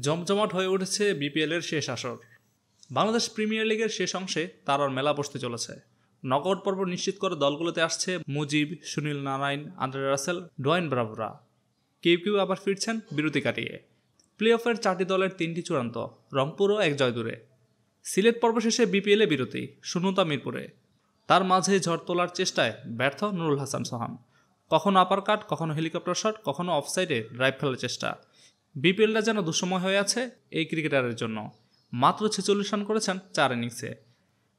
জমজমাট হয়ে উঠেছে বিপিএলের শেষ আসর। বাংলাদেশ প্রিমিয়ার লিগের শেষ অংশে তারার মেলা বসতে চলেছে। নকআউট পর্ব নিশ্চিত করে দলগুলোতে আসছে Mujib, Sunil Narine, Andre Russell, Dwayne ব্রাভরা। কেউ কেউ আবার ফিরছেন বিরতি কাটিয়ে। প্লে অফের চারটি দলের তিনটি চূড়ান্ত রংপুরও এক জয় দূরে সিলেট পর্ব শেষে বিপিএলে বিরতি, শূন্যতা মিরপুরে। তার মাঝে ঝড় তোলার চেষ্টায় ব্যর্থ নুরুল হাসান সোহান। কখনো আপার কাট কখনো হেলিকপ্টার শট কখনো অফসাইডে ড্রাইভ ফেলার চেষ্টা। বিপিএলটা যেন দুঃসময় হয়ে আছে এই ক্রিকেটারের জন্য। মাত্র ছেচল্লিশ রান করেছেন চার ইনিংসে।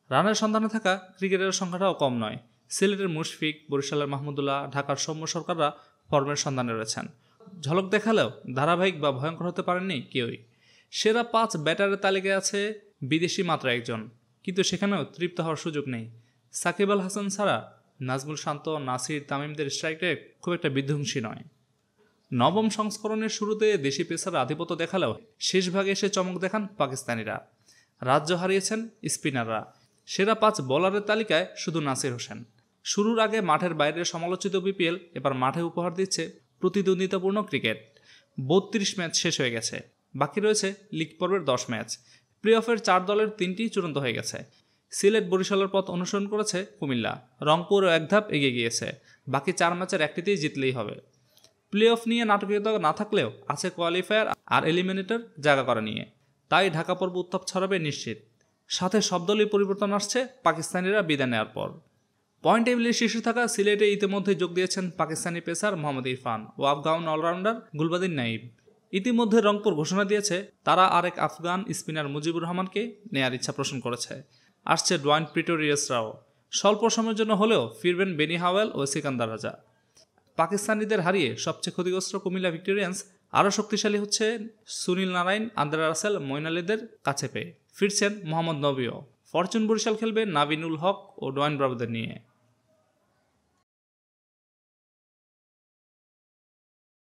রানের সন্ধানে থাকা ক্রিকেটারের সংখ্যাটাও কম নয়। সিলেটের মুশফিক, বরিশালের মাহমুদুল্লাহ, ঢাকার সৌম্য সরকাররা ফর্মের সন্ধানে রয়েছেন। ঝলক দেখালেও ধারাবাহিক বা ভয়ঙ্কর হতে পারেননি কেউই। সেরা পাঁচ ব্যাটারের তালিকায় আছে বিদেশি মাত্র একজন, কিন্তু সেখানেও তৃপ্ত হওয়ার সুযোগ নেই। সাকিব আল হাসান ছাড়া নাজমুল শান্ত, নাসির, তামিমদের স্ট্রাইক খুব একটা বিধ্বংসী নয়। নবম সংস্করণের শুরুতে দেশি পেসার আধিপত্য দেখালেও শেষ ভাগে এসে চমক দেখান পাকিস্তানিরা। রাজ্য হারিয়েছেন স্পিনাররা। সেরা পাঁচ বোলারের তালিকায় শুধু নাসির হোসেন। শুরুর আগে মাঠের বাইরে সমালোচিত বিপিএল এবার মাঠে উপহার দিচ্ছে প্রতিদ্বন্দ্বিতাপূর্ণ ক্রিকেট। বত্রিশ ম্যাচ শেষ হয়ে গেছে। বাকি রয়েছে লিগ পর্বের দশ ম্যাচ। প্লে অফের চার দলের তিনটি চূড়ান্ত হয়ে গেছে। সিলেট বরিশালের পথ অনুসরণ করেছে কুমিল্লা। রংপুরও এক ধাপ এগিয়ে গিয়েছে। বাকি চার ম্যাচের একটিতেই জিতলেই হবে। প্লে অফ নিয়ে নাটকীয়তা না থাকলেও আছে কোয়ালিফায়ার আর এলিমিনেটর জায়গা করা নিয়ে। তাই ঢাকা পর্ব উত্তাপ ছড়াবে নিশ্চিত। সাথে সব দলই পরিবর্তন আসছে, পাকিস্তানিরা বিদায় নেওয়ার পর। পয়েন্ট টেবিলের শীর্ষে থাকা সিলেটে ইতিমধ্যে যোগ দিয়েছেন পাকিস্তানি পেসার মোহাম্মদ ইরফান ও আফগান অলরাউন্ডার গুলবাদিন নাইব ইতিমধ্যে রংপুর ঘোষণা দিয়েছে, তারা আরেক আফগান স্পিনার মুজিবুর রহমানকে নেয়ার ইচ্ছা পোষণ করেছে। আসছে ডোয়াইন প্রিটোরিয়াসরাও স্বল্প সময়ের জন্য হলেও ফিরবেন বেনি হাওয়েল ও সিকান্দার রাজা। পাকিস্তানিদের হারিয়ে সবচেয়ে ক্ষতিগ্রস্ত কুমিল্লা ভিক্টোরিয়ান্স আরও শক্তিশালী হচ্ছে সুনীল নারায়ণ, আন্দ্রা রাসেল মৈনালিদের কাছে পেয়ে। ফিরছেন মোহাম্মদ নবীও। ফরচুন বরিশাল খেলবে নাবিনুল হক ও ডোয়াইন ব্রাবুদের নিয়ে।